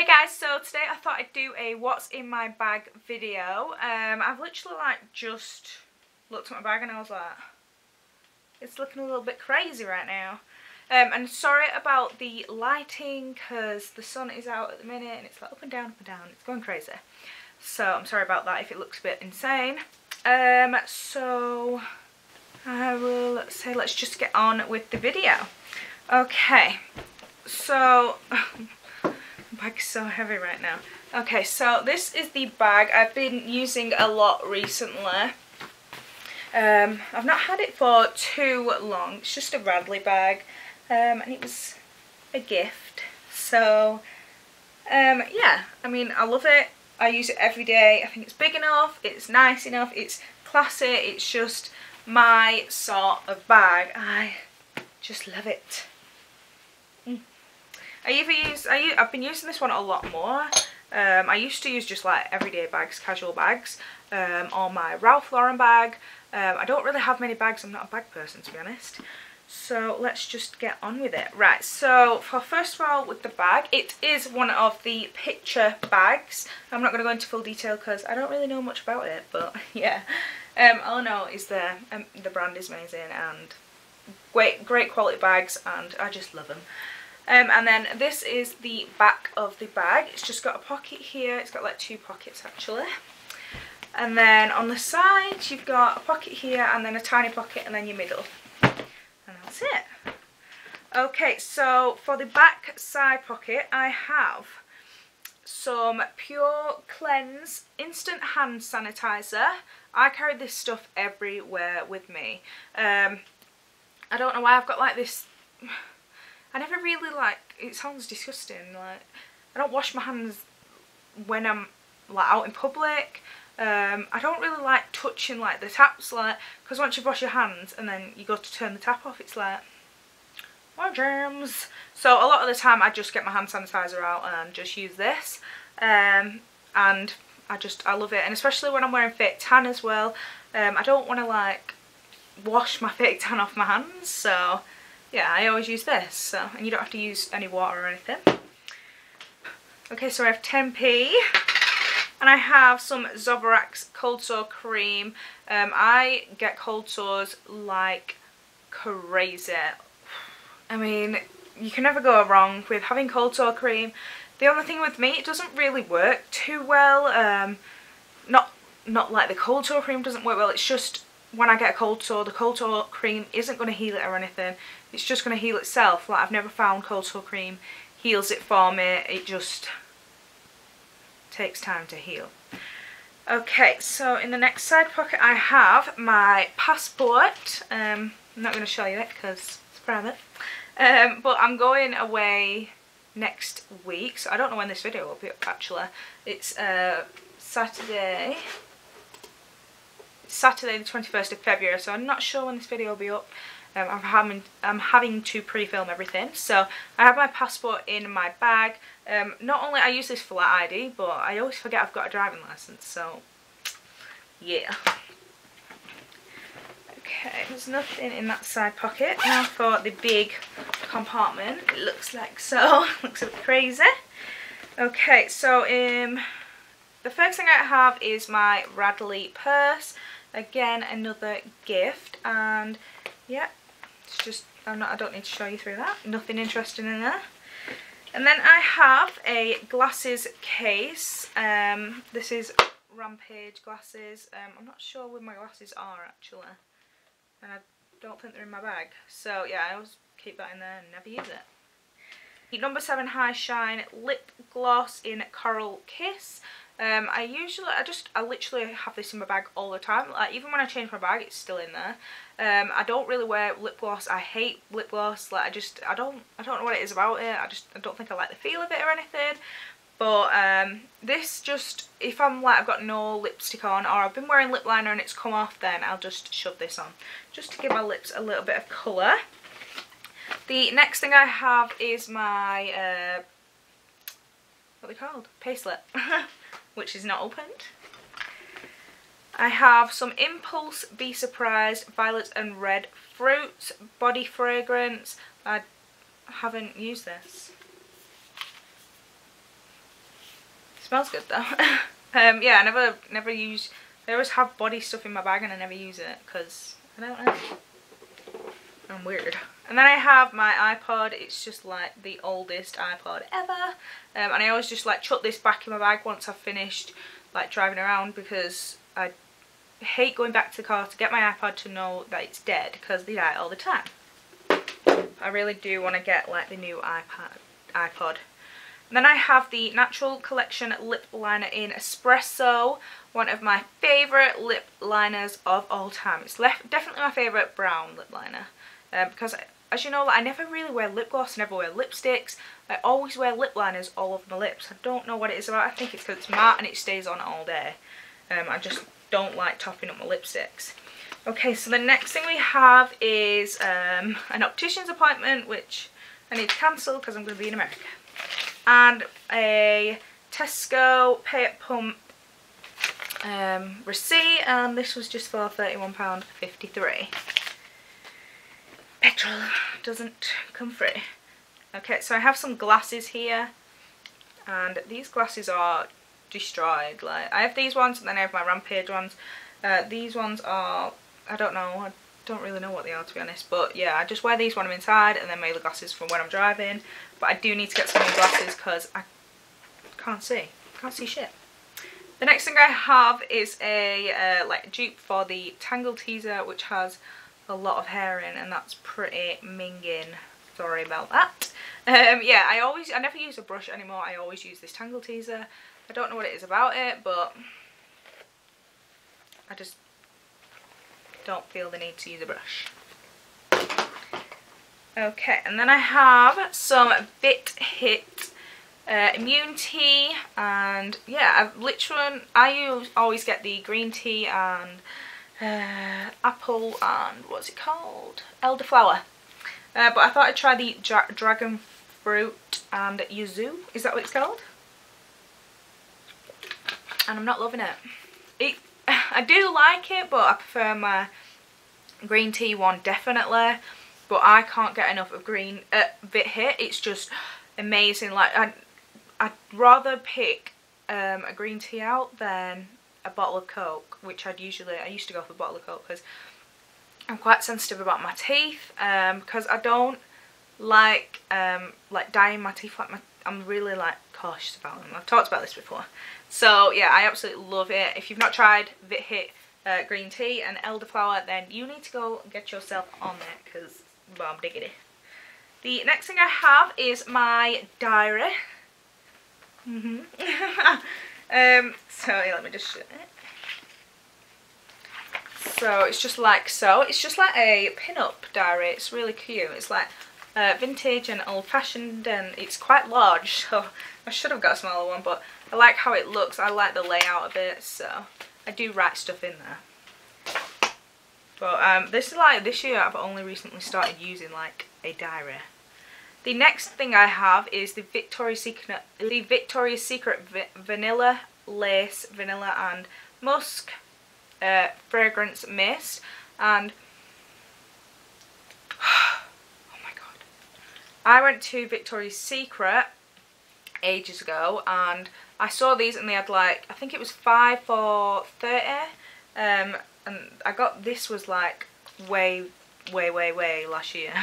Hey guys, so today I thought I'd do a what's in my bag video. Um, I've literally like just looked at my bag and I was like, it's looking a little bit crazy right now. Um, and sorry about the lighting because the sun is out at the minute and it's like up and down, up and down. It's going crazy. So I'm sorry about that if it looks a bit insane. Um, so I will say let's just get on with the video. Okay, so bag's so heavy right now. Okay, so this is the bag I've been using a lot recently. Um, I've not had it for too long. It's just a Radley bag. Um, and it was a gift. So, um, yeah, I mean, I love it. I use it every day. I think it's big enough, it's nice enough, it's classy, it's just my sort of bag. I just love it. I either use, I, I've been using this one a lot more. Um, I used to use just like everyday bags, casual bags, um, or my Ralph Lauren bag. Um, I don't really have many bags, I'm not a bag person to be honest. So let's just get on with it. Right, so for first of all with the bag, it is one of the picture bags. I'm not going to go into full detail because I don't really know much about it, but yeah. Um, all I know is the, um, the brand is amazing and great, great quality bags and I just love them. Um, and then this is the back of the bag. It's just got a pocket here. It's got like two pockets actually. And then on the side you've got a pocket here and then a tiny pocket and then your middle. And that's it. Okay, so for the back side pocket I have some Pure Cleanse Instant Hand Sanitizer. I carry this stuff everywhere with me. Um, I don't know why I've got like this I never really like, it sounds disgusting, like, I don't wash my hands when I'm like out in public. Um, I don't really like touching like the taps, like, because once you wash your hands and then you go to turn the tap off, it's like, more germs. So a lot of the time I just get my hand sanitizer out and just use this. Um, and I just, I love it. And especially when I'm wearing fake tan as well, um, I don't want to like wash my fake tan off my hands, so yeah, I always use this, so, and you don't have to use any water or anything. Okay, so I have 10p, and I have some Zovirax cold sore cream. Um, I get cold sores like crazy. I mean, you can never go wrong with having cold sore cream. The only thing with me, it doesn't really work too well. Um, not not like the cold sore cream doesn't work well, it's just when I get a cold sore, the cold sore cream isn't going to heal it or anything. It's just going to heal itself. Like I've never found cold sore cream heals it for me. It just takes time to heal. Okay, so in the next side pocket I have my passport. Um, I'm not going to show you it because it's private. Um, but I'm going away next week, so I don't know when this video will be up actually. It's uh, Saturday Saturday the 21st of February so I'm not sure when this video will be up. Um, I'm, having, I'm having to pre-film everything so I have my passport in my bag. Um, not only I use this for ID but I always forget I've got a driving license so yeah. Okay, there's nothing in that side pocket. Now for the big compartment. It looks like so. looks a bit crazy. Okay, so um, the first thing I have is my Radley purse again another gift and yeah it's just I'm not I don't need to show you through that. Nothing interesting in there. And then I have a glasses case. Um this is Rampage glasses. Um I'm not sure where my glasses are actually. And I don't think they're in my bag. So yeah I always keep that in there and never use it number 7 High Shine lip gloss in Coral Kiss um, I usually, I just, I literally have this in my bag all the time. Like even when I change my bag, it's still in there. Um, I don't really wear lip gloss. I hate lip gloss. Like I just, I don't, I don't know what it is about it. I just, I don't think I like the feel of it or anything. But um, this just, if I'm like, I've got no lipstick on or I've been wearing lip liner and it's come off, then I'll just shove this on. Just to give my lips a little bit of colour. The next thing I have is my, uh, what are they called? Payslip. which is not opened. I have some Impulse Be Surprised Violet and Red Fruits Body Fragrance. I haven't used this. smells good though. um, yeah, I never, never use, I always have body stuff in my bag and I never use it because I don't know. I'm weird. And then I have my iPod. It's just like the oldest iPod ever. Um, and I always just like chuck this back in my bag once I've finished like driving around because I hate going back to the car to get my iPod to know that it's dead because they die all the time. I really do want to get like the new iPad, iPod. And then I have the Natural Collection Lip Liner in Espresso, one of my favourite lip liners of all time. It's definitely my favourite brown lip liner um, because as you know, like, I never really wear lip gloss, never wear lipsticks. I always wear lip liners all over my lips. I don't know what it is about. I think it's because it's matte and it stays on all day. Um, I just don't like topping up my lipsticks. Okay, so the next thing we have is um, an optician's appointment, which I need to cancel because I'm going to be in America. And a Tesco pay at pump um, receipt, and this was just for £31.53 petrol doesn't come free. Okay, so I have some glasses here, and these glasses are destroyed. Like I have these ones, and then I have my Rampage ones. Uh, these ones are, I don't know, I don't really know what they are to be honest, but yeah, I just wear these when I'm inside, and then my other glasses from when I'm driving. But I do need to get some new glasses because I can't see, can't see shit. The next thing I have is a uh, like dupe for the Tangle Teezer, which has a lot of hair in and that's pretty minging. Sorry about that. Um, yeah, I always, I never use a brush anymore. I always use this Tangle Teezer. I don't know what it is about it, but I just don't feel the need to use a brush. Okay, and then I have some Vit Hit uh, immune tea and yeah, I've literally, I always get the green tea and uh, apple and what's it called? Elderflower. Uh, but I thought I'd try the dra dragon fruit and yuzu. Is that what it's called? And I'm not loving it. It, I do like it, but I prefer my green tea one definitely. But I can't get enough of green uh, Vit Hit. It's just amazing. Like I, I'd rather pick um, a green tea out than a bottle of Coke, which I'd usually, I used to go for a bottle of Coke because I'm quite sensitive about my teeth um, because I don't like um, like dyeing my teeth like my, I'm really like cautious about them. I've talked about this before. So yeah, I absolutely love it. If you've not tried Vit Hit uh, green tea and elderflower, then you need to go get yourself on it because well, I'm digging it. The next thing I have is my diary. Mm -hmm. Um, so let me just it. So it's just like so. It's just like a pin-up diary. It's really cute. It's like uh, vintage and old-fashioned and it's quite large. So I should have got a smaller one, but I like how it looks. I like the layout of it. So I do write stuff in there. But um, this is like, this year I've only recently started using like a diary. The next thing I have is the Victoria's Secret, the Victoria's Secret Vanilla Lace, Vanilla and Musk uh, Fragrance Mist. And, oh my god. I went to Victoria's Secret ages ago and I saw these and they had like, I think it was 5 for 30. Um, and I got, this was like way, way, way, way last year.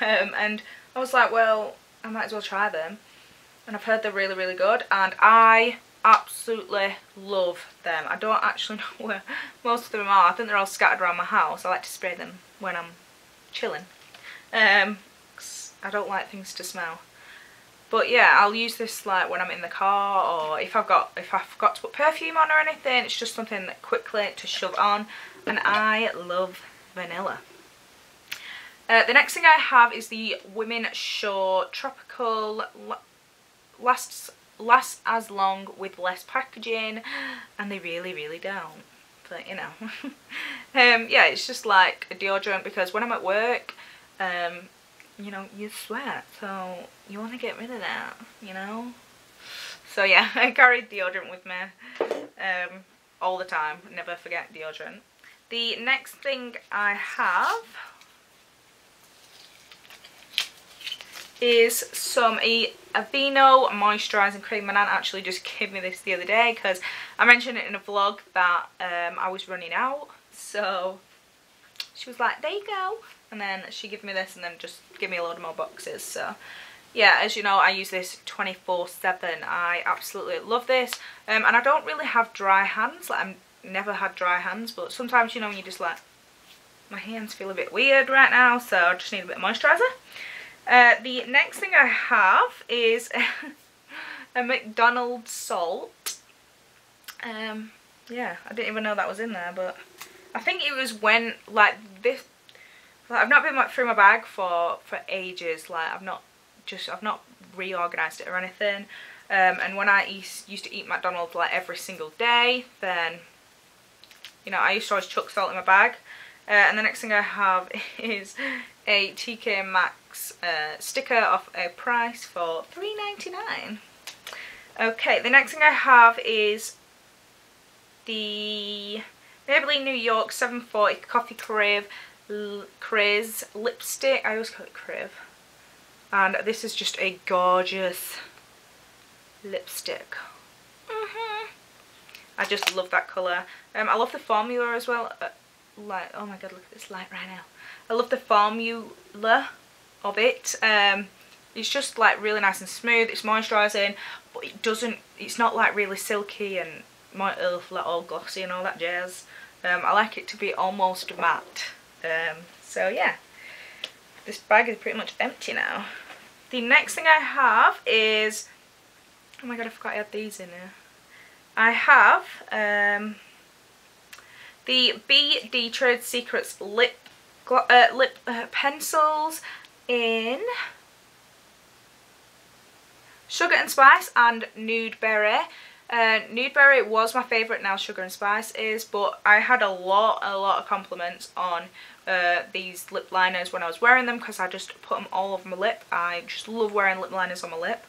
um, and I was like, well, I might as well try them. And I've heard they're really, really good. And I absolutely love them. I don't actually know where most of them are. I think they're all scattered around my house. I like to spray them when I'm chilling. Um, I don't like things to smell. But yeah, I'll use this like when I'm in the car or if I've got if I forgot to put perfume on or anything. It's just something quickly to shove on. And I love vanilla. Uh, the next thing I have is the Women Show Tropical Lasts, lasts as long with less packaging. And they really really don't but you know. Um, yeah it's just like a deodorant because when I'm at work um, you know you sweat so you want to get rid of that you know? So yeah I carry deodorant with me um, all the time never forget deodorant. The next thing I have is some a Aveeno moisturising cream. My nan actually just gave me this the other day because I mentioned it in a vlog that um, I was running out. So she was like, there you go. And then she gave me this and then just give me a load more boxes. So yeah, as you know, I use this 24-7. I absolutely love this. Um, and I don't really have dry hands. Like, I've never had dry hands. But sometimes, you know, when you just like, my hands feel a bit weird right now. So I just need a bit of moisturiser. Uh, the next thing I have is a McDonald's salt. Um, yeah, I didn't even know that was in there, but I think it was when, like, this, like, I've not been through my bag for, for ages, like, I've not just, I've not reorganised it or anything, um, and when I used, used to eat McDonald's, like, every single day, then, you know, I used to always chuck salt in my bag, uh, and the next thing I have is a TK Maxx uh, sticker off a price for $3.99. Okay, the next thing I have is the Maybelline New York 740 Coffee Crave Craze lipstick. I always call it Crave. And this is just a gorgeous lipstick. Mm -hmm. I just love that colour. Um, I love the formula as well. Uh, like, oh my god, look at this light right now. I love the formula of it. Um, it's just like really nice and smooth. It's moisturising, but it doesn't, it's not like really silky and my earth like all glossy and all that jazz. Um, I like it to be almost matte. Um, so yeah, this bag is pretty much empty now. The next thing I have is, oh my god, I forgot I had these in here. I have um, the BD Trade Secrets lip uh, lip uh, pencils in Sugar and Spice and Nude Berry. Uh, Nude Berry was my favourite, now Sugar and Spice is, but I had a lot, a lot of compliments on uh, these lip liners when I was wearing them because I just put them all over my lip. I just love wearing lip liners on my lip.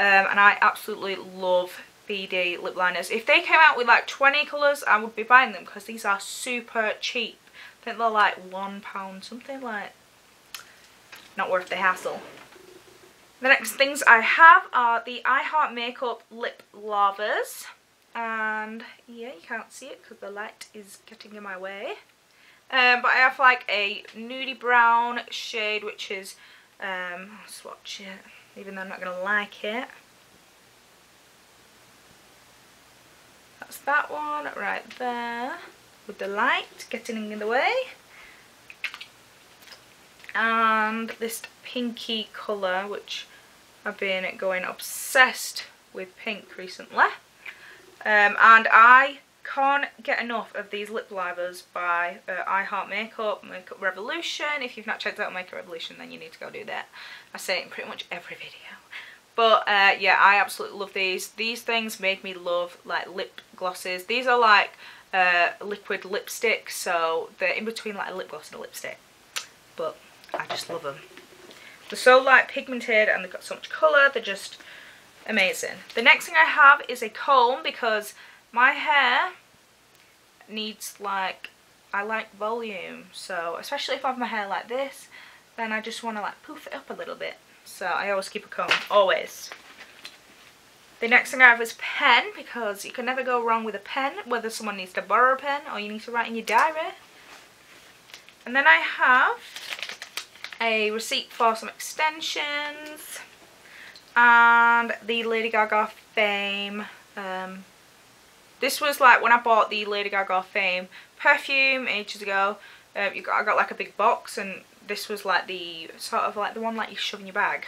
Um, and I absolutely love BD lip liners. If they came out with like 20 colours, I would be buying them because these are super cheap. I think they're like one pound something like not worth the hassle. The next things I have are the I Heart Makeup Lip Lavas. And yeah, you can't see it because the light is getting in my way. Um, but I have like a nudie brown shade which is, um, swatch it, even though I'm not going to like it. That's that one right there with the light getting in the way. And this pinky colour, which I've been going obsessed with pink recently. Um, and I can't get enough of these lip livers by uh, I Heart Makeup, Makeup Revolution. If you've not checked out Makeup Revolution, then you need to go do that. I say it in pretty much every video. But uh, yeah, I absolutely love these. These things make me love like lip glosses. These are like uh, liquid lipstick, so they're in between like a lip gloss and a lipstick. But I just love them. They're so light pigmented and they've got so much colour, they're just amazing. The next thing I have is a comb because my hair needs like, I like volume, so especially if I have my hair like this, then I just want to like poof it up a little bit. So I always keep a comb, always. The next thing I have is pen because you can never go wrong with a pen, whether someone needs to borrow a pen or you need to write in your diary. And then I have a receipt for some extensions and the Lady Gaga Fame. Um, this was like when I bought the Lady Gaga Fame perfume ages ago. You got, I got like a big box and this was like the sort of like the one like you shove in your bag.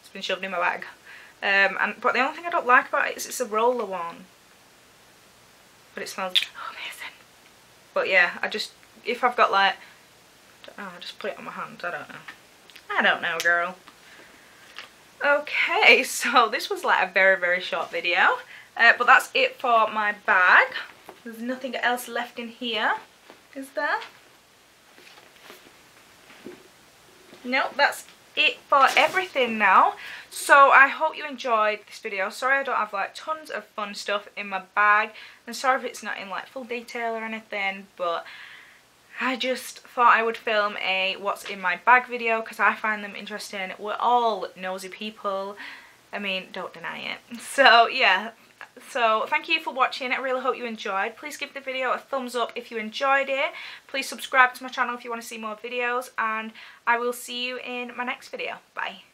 It's been shoved in my bag. Um, and But the only thing I don't like about it is it's a roller one. But it smells amazing. But yeah, I just, if I've got like, I know, I just put it on my hands, I don't know. I don't know, girl. Okay, so this was like a very, very short video. Uh, but that's it for my bag. There's nothing else left in here, is there? Nope, that's it for everything now. So I hope you enjoyed this video. Sorry I don't have like tons of fun stuff in my bag. And sorry if it's not in like full detail or anything. But I just thought I would film a what's in my bag video because I find them interesting. We're all nosy people. I mean, don't deny it. So yeah, so thank you for watching. I really hope you enjoyed. Please give the video a thumbs up if you enjoyed it. Please subscribe to my channel if you want to see more videos and I will see you in my next video. Bye.